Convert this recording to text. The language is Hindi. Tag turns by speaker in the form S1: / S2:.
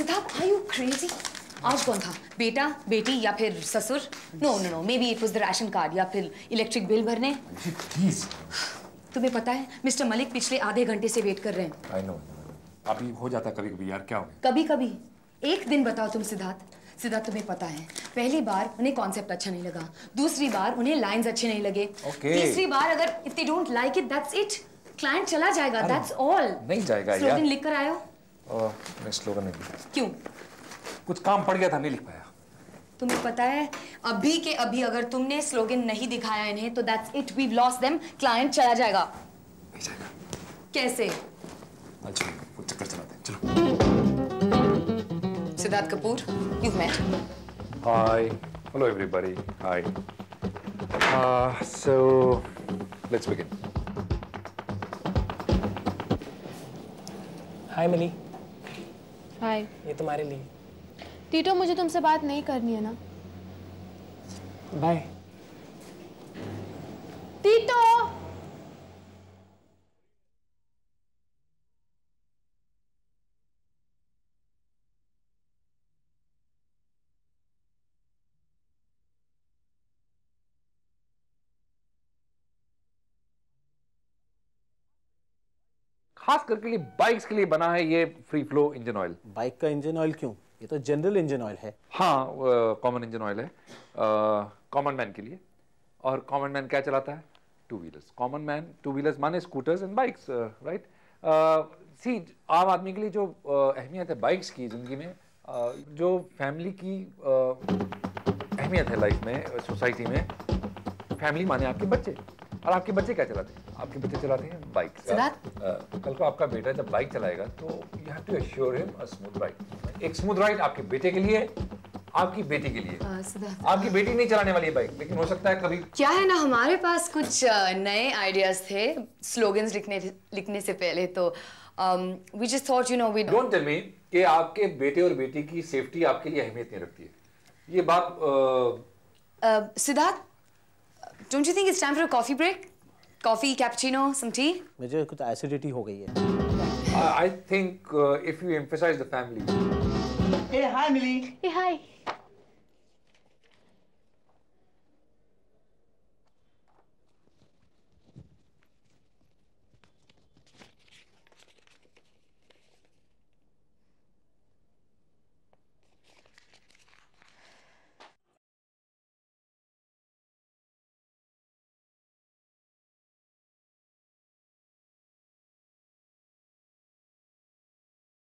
S1: सिद्धार्थ आर यू क्रेजी आज कौन था? बेटा बेटी या फिर ससुर? No no no maybe it was the ration card या फिर इलेक्ट्रिक बिल भरने।
S2: प्लीज़
S1: तुम्हें पता है मिस्टर मलिक पिछले आधे घंटे से वेट कर रहे हैं।
S2: आई नो अभी हो जाता कभी कभी यार क्या हो गया?
S1: कभी कभी एक दिन बताओ तुम सिद्धार्थ। सिद्धार्थ तुम्हें पता है पहली बार उन्हें कॉन्सेप्ट अच्छा नहीं लगा। दूसरी बार उन्हें लाइंस अच्छे नहीं लगे।
S2: Okay.
S1: तीसरी बार अगर if they don't like it that's it client चला जाएगा दैट्स ऑल
S2: नहीं जाएगा यार।
S1: लिख कर आयो
S2: मैं स्लोगन नहीं लिखा
S1: क्यों
S2: कुछ काम पड़ गया था नहीं लिख पाया
S1: तुम्हें पता है अभी के अभी अगर तुमने स्लोगन नहीं दिखाया इन्हें तो that's it we lost them client चला जाएगा
S2: नहीं जाएगा
S1: कैसे
S2: चलो कुछ चक्कर चलाते हैं चलो
S1: Siddharth Kapoor you
S2: met. Hello, everybody. Hi. Uh, so, let's begin.
S3: Hi Mili
S4: hi
S3: ये तुम्हारे लिए।
S4: टीटो मुझे तुमसे बात नहीं करनी है ना?
S3: बाय
S4: टीटो
S2: खास करके लिए बाइक्स के लिए बना है ये free flow engine oil
S5: bike का इंजन ऑयल क्यों? ये तो जनरल इंजन ऑयल है।
S2: हाँ कॉमन इंजन ऑयल है। कॉमन मैन के लिए। और कॉमन मैन क्या चलाता है? Two wheelers common man two wheelers माने scooters and bikes right see आम आदमी के लिए जो uh, अहमियत है बाइक्स की ज़िंदगी में uh, जो फैमिली की uh, अहमियत है लाइफ में सोसाइटी में फैमिली माने आपके बच्चे। और आपके बच्चे क्या चलाते हैं? आपके बच्चे चलाते हैं बाइक
S1: सिद्धार्थ?
S2: कल को आपका बेटा जब बाइक चलाएगा तो you have to assure him a smooth ride एक स्मूथ राइड आपके बेटे के लिए आपकी बेटी के लिए. आपकी बेटी नहीं चलाने वाली है बाइक लेकिन हो सकता है कभी
S1: क्या है ना हमारे पास कुछ नए आइडियाज़ थे स्लोगन्स लिखने लिखने से पहले तो we just thought you know we
S2: don't tell me कि आपके बेटे और बेटी की सेफ्टी आपके लिए अहमियत नहीं रखती है। ये बात
S1: Siddharth Don't you think it's time for a coffee break coffee cappuccino some tea
S5: मुझे कुछ एसिडिटी हो गई है
S2: I think if you emphasize the family
S6: Hey, hi, Millie.
S4: Eh hi